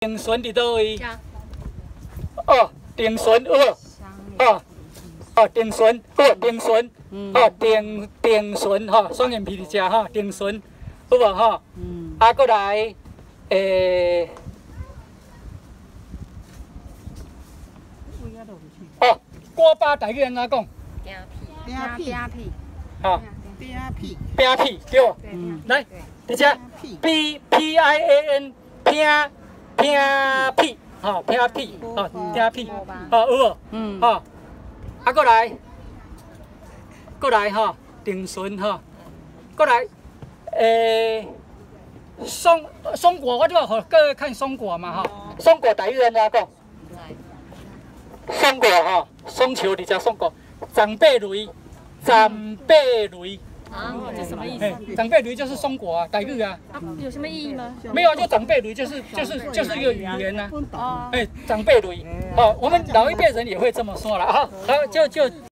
定顺伫倒位？哦，定顺哦，哦，哦，定顺哦，定顺哦，定定顺吼，双眼皮伫遮吼，定顺有无吼？啊，过来诶。哦，锅巴台语安怎讲？饼皮，饼皮，好，饼皮，饼皮对不？来，伫遮。P P I A N 饼饼皮，吼，饼皮，吼，饼皮，吼，有无？嗯，吼，啊，过来，过来，吼，定顺，吼，过来，诶，松松果，我就要各位看松果嘛，吼，松果大家安怎讲？松果，吼，松球伫遮松果。长辈雷，长辈雷啊，这什么意思？长辈驴就是松果啊，台语啊。啊，有什么意义吗？没有，就长辈驴就是就是就是一个语言呐。哦。哎，长辈驴，哦，我们老一辈人也会这么说了啊。好，就就。